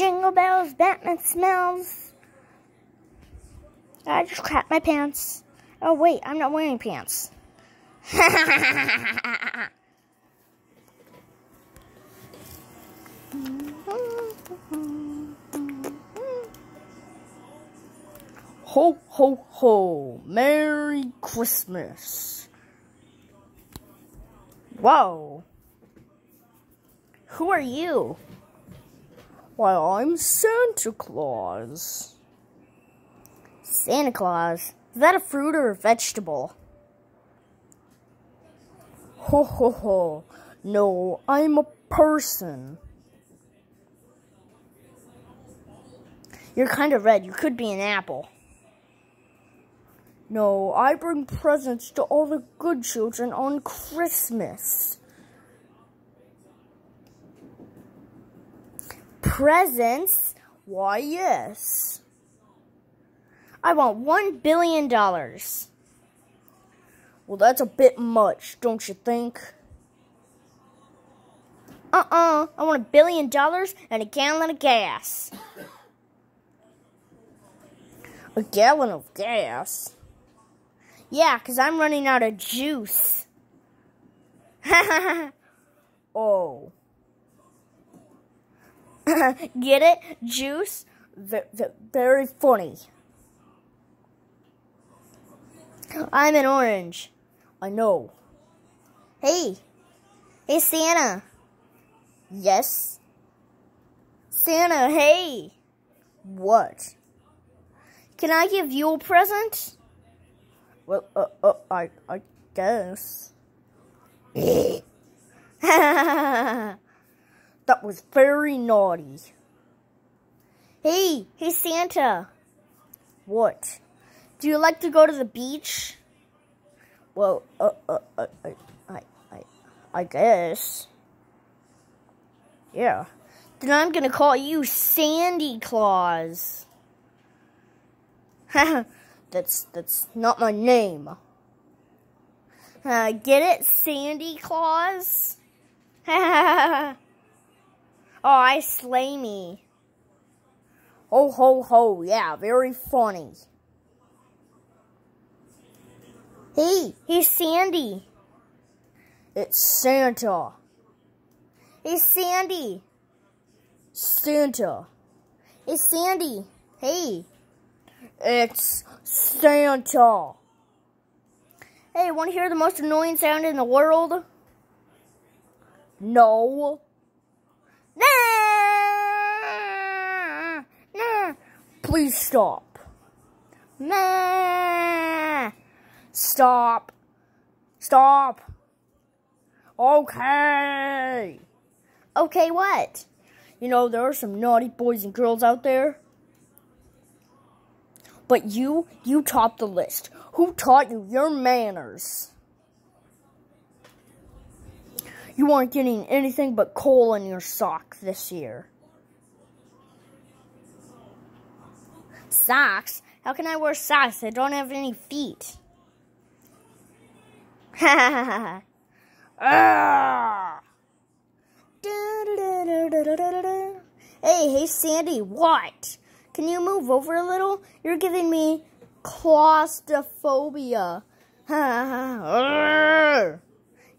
Jingle bells, Batman smells. I just crapped my pants. Oh, wait, I'm not wearing pants. Ho, ho, ho. Merry Christmas. Whoa. Who are you? Why, I'm Santa Claus. Santa Claus? Is that a fruit or a vegetable? Ho, ho, ho. No, I'm a person. You're kind of red. You could be an apple. No, I bring presents to all the good children on Christmas. Presents? Why, yes. I want one billion dollars. Well, that's a bit much, don't you think? Uh-uh. I want a billion dollars and a gallon of gas. A gallon of gas? Yeah, because I'm running out of juice. oh. Get it? Juice? Very funny. I'm an orange. I know. Hey. Hey, Santa. Yes? Santa, hey. What? Can I give you a present? Well, uh, uh, I, I guess. that was very naughty. Hey, hey Santa. What? Do you like to go to the beach? Well, uh, uh, uh, I, I, I, guess. Yeah. Then I'm gonna call you Sandy Claus. that's that's not my name. Uh, get it, Sandy Claus? oh, I slay me. Ho ho ho! Yeah, very funny. Hey, he's Sandy. It's Santa. Hey, Sandy. Santa. It's Sandy. Hey. It's Santa. Hey, want to hear the most annoying sound in the world? No. Please stop. Stop. Stop. Okay. Okay, what? You know, there are some naughty boys and girls out there. But you, you top the list. Who taught you your manners? You aren't getting anything but coal in your sock this year. Socks? How can I wear socks? I don't have any feet. Ha ah. Hey, hey, Sandy, what? Can you move over a little? You're giving me claustrophobia.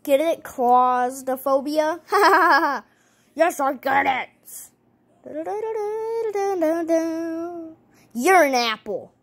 get it? Claustrophobia? yes, I get it. You're an apple.